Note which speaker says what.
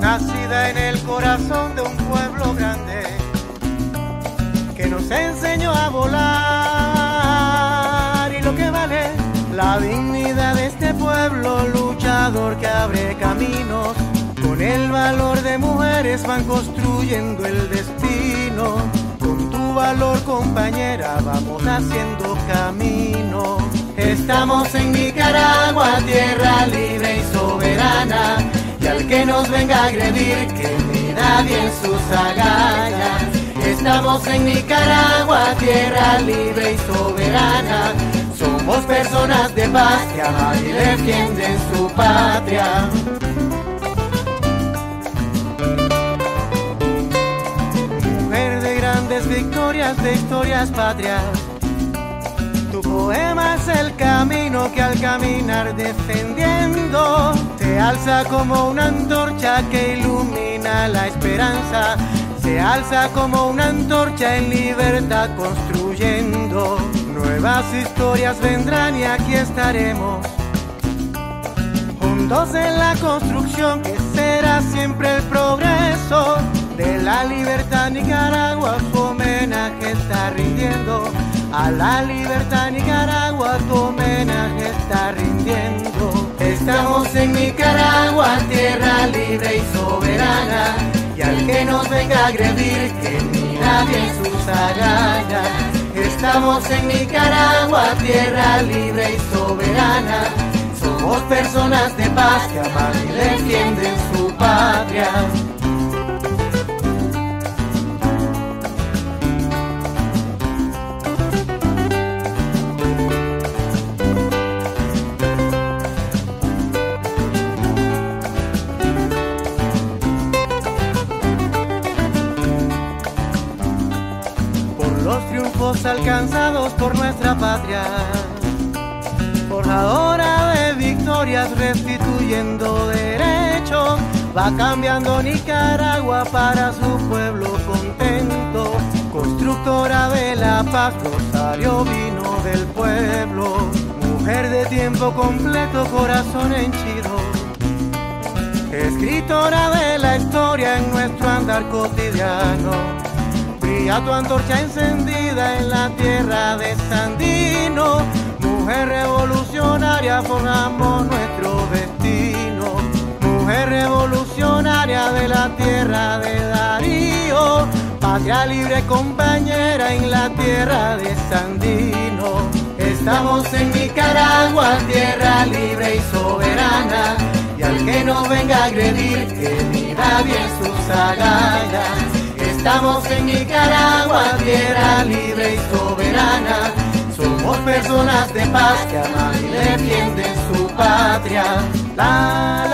Speaker 1: Nacida en el corazón de un pueblo grande que nos enseñó a volar. Y lo que vale la dignidad de este pueblo luchador que abre caminos. Con el valor de mujeres van construyendo el destino valor compañera vamos haciendo camino estamos en Nicaragua tierra libre y soberana y al que nos venga a agredir que mida bien sus agallas Estamos en Nicaragua, tierra libre y soberana. Somos personas de paz que y defienden su patria. Victorias, de historias patrias. Tu poema es el camino que al caminar defendiendo se alza como una antorcha que ilumina la esperanza se alza como una antorcha en libertad construyendo. Nuevas historias vendrán y aquí estaremos. Juntos en la construcción que será siempre el progreso de la libertad Nicaragua homenaje está rindiendo. A la libertad Nicaragua tu homenaje está rindiendo. Estamos en Nicaragua, tierra libre y soberana y al que nos venga a agredir que mira bien sus agallas. Estamos en Nicaragua, tierra libre y soberana. Somos personas de paz que aman y defienden su patria. Triunfos alcanzados por nuestra patria, forjadora de victorias restituyendo derechos, va cambiando Nicaragua para su pueblo contento, constructora de la paz, Rosario vino del pueblo, mujer de tiempo completo, corazón henchido. Escritora de la historia en nuestro andar cotidiano, brilla tu antorcha encendida en la tierra de Sandino. Mujer revolucionaria, formamos nuestro destino. Mujer revolucionaria de la tierra de Darío. Patria libre compañera en la tierra de Sandino. Estamos en Nicaragua, tierra libre y soberana. Y al que no venga a agredir, que mira bien sus agallas. Estamos en Nicaragua, tierra libre y soberana. Somos personas de paz que aman y defienden su patria. La.